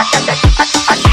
あたたたたた